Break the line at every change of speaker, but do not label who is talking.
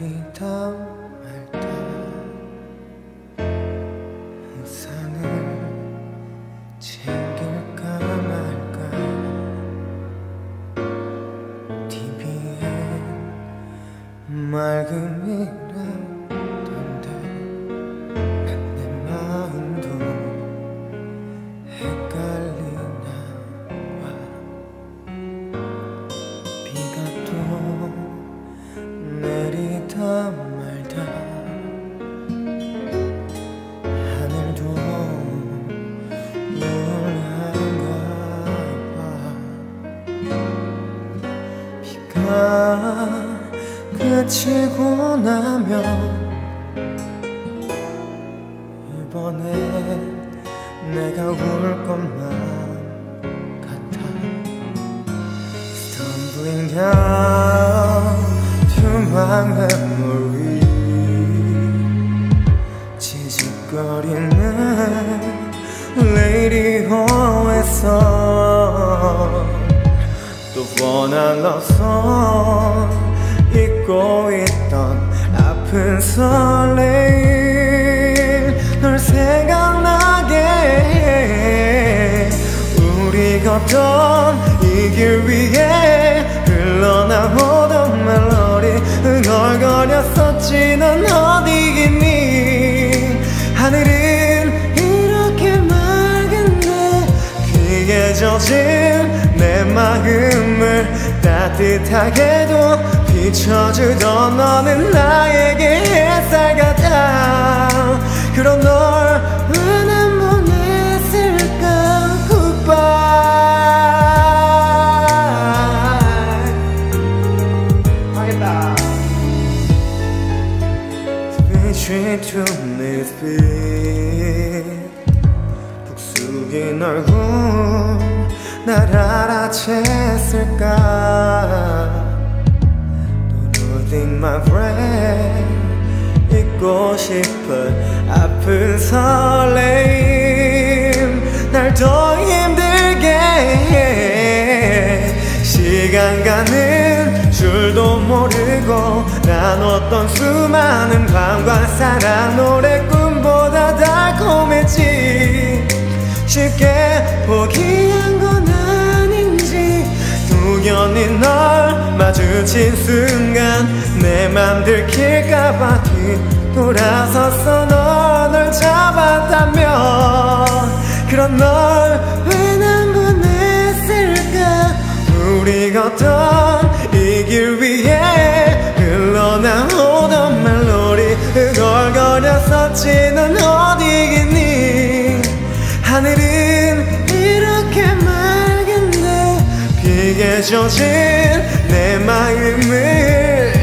내리다 말다 우산을 챙길까 말까 TV에 맑음이 비가 그치고 나면 이번엔 내가 울 것만 같아. Stumbling down to my memory 지직거리는 레이디오에서 또 러선 잊고 있던 아픈 설레임 널 생각나게 우리 걷던 이 길 위에 흘러나오던 멜로디 흥얼거렸었지 넌 어디 있니? 하늘은 이렇게 맑은데 귀에 젖은 내 마음을 따뜻하게도 비춰주던 너는 나에게 햇살 같아. 그런 널왜난 보냈을까? Goodbye. 하겠다. Switching to this beat 북숙인 얼굴 날 알아챘을까? Don't my friend 잊고 싶은 아픈 설레임. 날 더 힘들게 해. 시간 가는 줄도 모르고 나눴던 수많은 밤과 사랑 노래 꿈보다 달콤했지. 쉽게 포기한 건 우연히 널 마주친 순간 내 맘 들킬까봐 뒤돌아섰어 너널 잡았다면 그런 널 왜난 보냈을까? 우리 걷던 이 길 위에 흘러나오던 멜로디 흥얼거렸었지 넌 어디겠니? 하늘은 이렇게 맑은데 비에 젖은 내 마음을